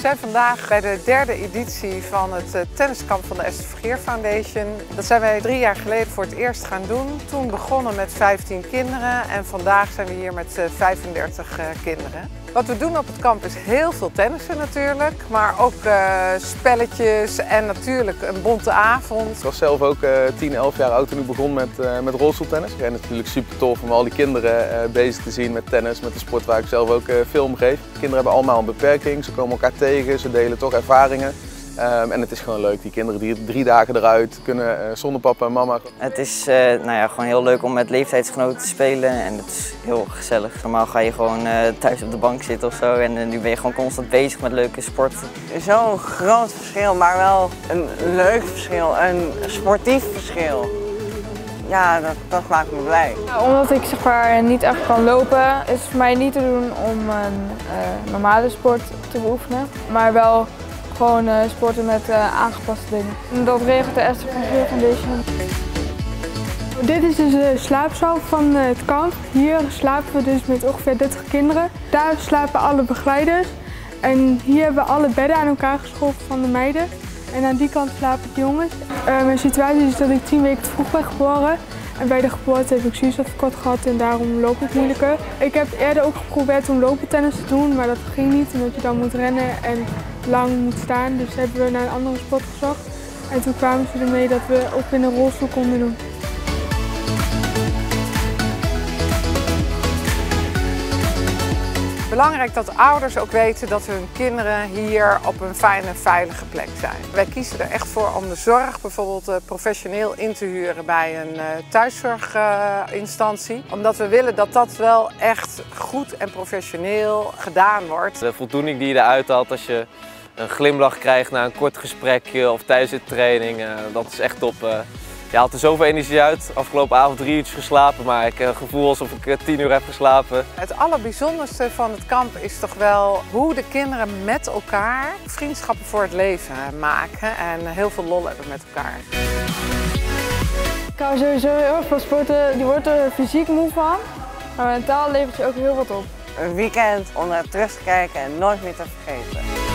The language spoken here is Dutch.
zijn vandaag bij de derde editie van het eh, tenniskamp van de Esther Vergeer Foundation. Dat zijn wij drie jaar geleden voor het eerst gaan doen. Toen begonnen met 15 kinderen en vandaag zijn we hier met 35 eh, eh, kinderen. Wat we doen op het kamp is heel veel tennissen natuurlijk, maar ook spelletjes en natuurlijk een bonte avond. Ik was zelf ook 10, 11 jaar oud toen ik begon met, uh, met rolstoeltennis. En het natuurlijk super tof om al die kinderen bezig te zien met tennis, met de sport waar ik zelf ook film geef. Kinderen hebben allemaal een beperking, ze komen elkaar tegen, ze delen toch ervaringen. Um, en het is gewoon leuk, die kinderen die drie dagen eruit kunnen uh, zonder papa en mama. Het is uh, nou ja, gewoon heel leuk om met leeftijdsgenoten te spelen en het is heel gezellig. Normaal ga je gewoon uh, thuis op de bank zitten of zo en nu ben je gewoon constant bezig met leuke sporten. Zo'n groot verschil, maar wel een leuk verschil, een sportief verschil. Ja, dat, dat maakt me blij. Ja, omdat ik zeg maar, niet echt kan lopen, is het voor mij niet te doen om een normale sport te beoefenen, maar wel gewoon uh, sporten met uh, aangepaste dingen. Dat regelt de Esther van Foundation. Dit is dus de slaapzaal van eh, het kamp. Hier slapen we dus met ongeveer 30 kinderen. Daar slapen alle begeleiders. En hier hebben we alle bedden aan elkaar geschoven van de meiden. En aan die kant slapen de jongens. mijn situatie is dat ik 10 weken te vroeg ben geboren. En bij de geboorte heb ik zuurstoftekort gehad en daarom loop ik moeilijker. Ik heb eerder ook geprobeerd om lopen tennis te doen, maar dat ging niet omdat je dan moet rennen en lang moet staan. Dus hebben we naar een andere sport gezocht. En toen kwamen ze ermee dat we ook in een rolstoel konden doen. Belangrijk dat ouders ook weten dat hun kinderen hier op een fijne, veilige plek zijn. Wij kiezen er echt voor om de zorg bijvoorbeeld eh, professioneel in te huren bij een eh, thuiszorginstantie. Omdat we willen dat dat wel echt goed en professioneel gedaan wordt. De voldoening die je eruit haalt als je een glimlach krijgt na een kort gesprekje of tijdens de training, eh, dat is echt top. Je haalt er zoveel energie uit. Afgelopen avond drie uurtjes geslapen, maar ik heb het gevoel alsof ik eh, tien uur heb geslapen. Het allerbijzonderste van het kamp is toch wel hoe de kinderen met elkaar vriendschappen voor het leven maken en heel veel lol hebben met elkaar. Ik hou sowieso heel erg van sporten. Je wordt er fysiek moe van, maar mentaal levert je ook heel wat op. Een weekend om naar terug te kijken en nooit meer te vergeten.